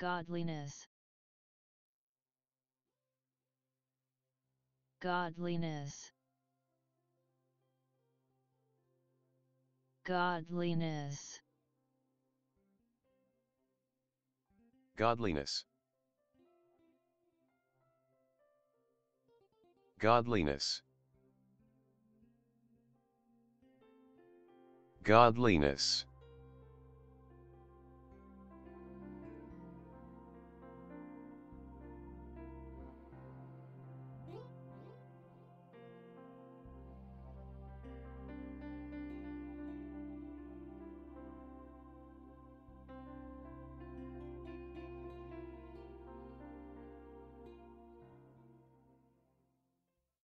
Godliness. Godliness. Godliness. Godliness. Godliness. Godliness.